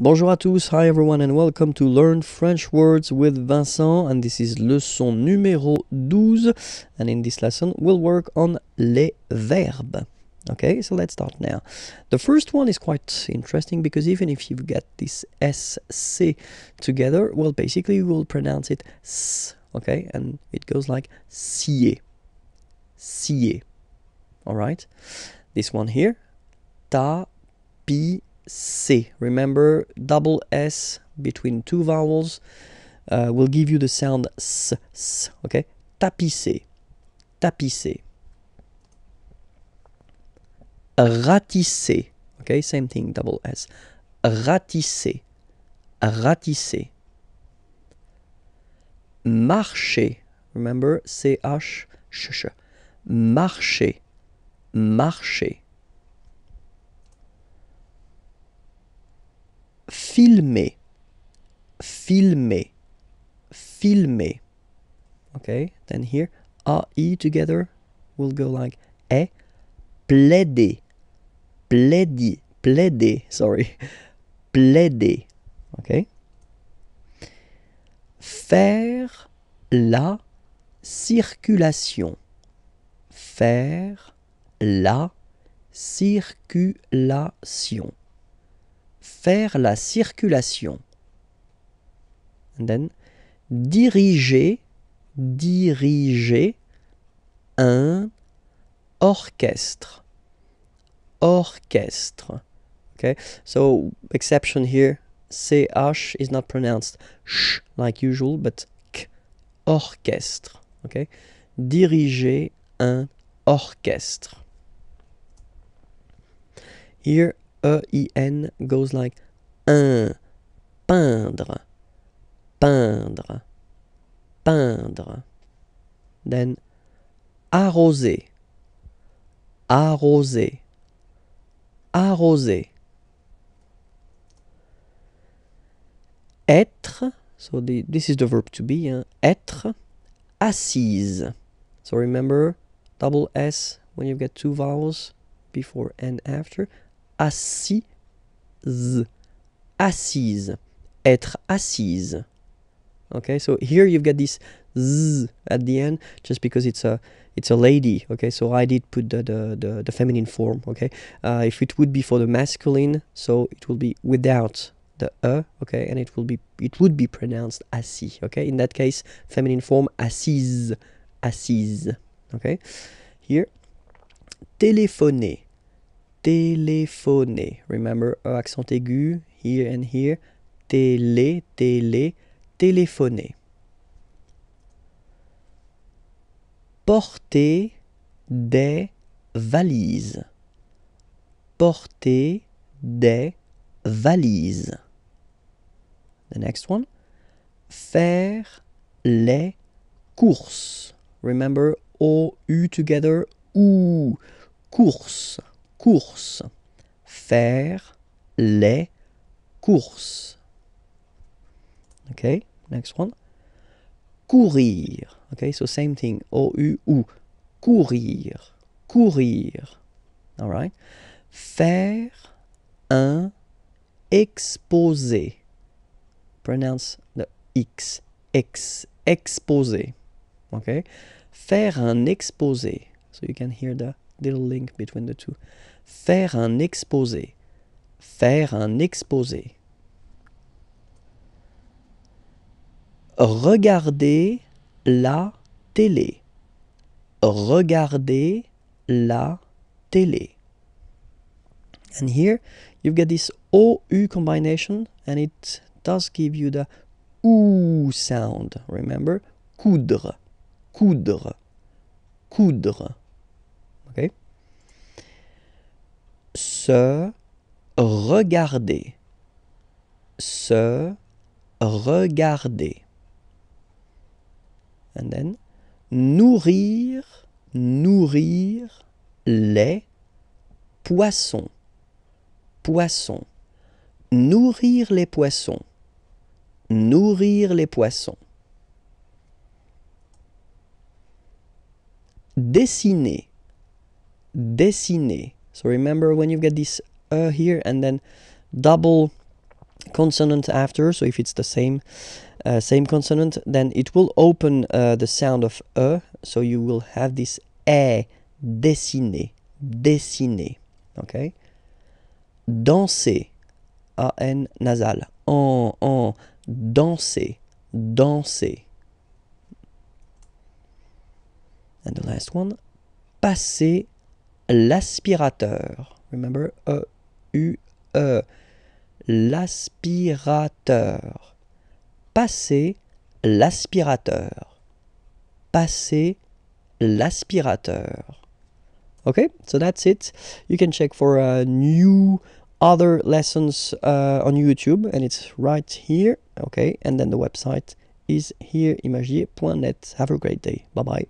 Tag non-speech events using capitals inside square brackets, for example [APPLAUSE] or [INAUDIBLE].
Bonjour à tous, hi everyone and welcome to Learn French Words with Vincent and this is leçon numéro 12 and in this lesson we'll work on les verbes. Okay, so let's start now. The first one is quite interesting because even if you've got this SC together, well basically we'll pronounce it S, okay, and it goes like sier, sier, alright? This one here, ta, pi, C. Remember, double S between two vowels uh, will give you the sound S, S okay? Tapisser, tapisser. Ratisser, okay? Same thing, double S. Ratisser, ratisser. Marcher, remember, C-H, sh, sh. Marcher, marcher. Filmer, filmer, filmer. Okay, then here A, E together will go like E, plaider, plaider, plaider, sorry, [LAUGHS] plaider. Okay. Faire la circulation. Faire la circulation faire la circulation. And then, diriger, diriger un orchestre. Orchestre. Okay, so exception here, CH is not pronounced sh like usual, but k. Orchestre. Okay, diriger un orchestre. Here, E-I-N goes like un, peindre, peindre, peindre. Then arroser, arroser, arroser. Être, so the, this is the verb to be, hein, être, assise. So remember, double S when you get two vowels before and after assise, assise, être assise. Okay, so here you've got this z at the end just because it's a it's a lady. Okay, so I did put the the, the, the feminine form. Okay, uh, if it would be for the masculine, so it will be without the e. Okay, and it will be it would be pronounced assis. Okay, in that case, feminine form assise, assise. Okay, here téléphoner téléphoner. Remember, E accent aigu, here and here. Télé, télé, téléphoner. Porter des valises. Porter des valises. The next one. Faire les courses. Remember, O-U together, ou, courses courses. Faire les courses. Okay, next one. Courir. Okay, so same thing. O-U-U. Courir. Courir. All right. Faire un exposé. Pronounce the X. X. Exposé. Okay. Faire un exposé. So you can hear the little link between the two. Faire un exposé. Faire un exposé. Regarder la télé. Regarder la télé. And here you've got this OU combination and it does give you the OU sound. Remember? Coudre. Coudre. Coudre. Se regarder. Se regarder. And then nourrir, nourrir les poissons. Poissons. Nourrir les poissons. Nourrir les poissons. Dessiner. Dessiner. So remember when you've got this uh here and then double consonant after. So if it's the same uh, same consonant, then it will open uh, the sound of e. So you will have this e dessiné, dessiné. Okay. Danser, an nasal, en, en, danser, danser. And the last one, passer l'aspirateur. Remember, E, U, E. L'aspirateur. Passer l'aspirateur. Passer l'aspirateur. Okay, so that's it. You can check for uh, new other lessons uh, on YouTube, and it's right here. Okay, and then the website is here, imagier.net. Have a great day. Bye bye.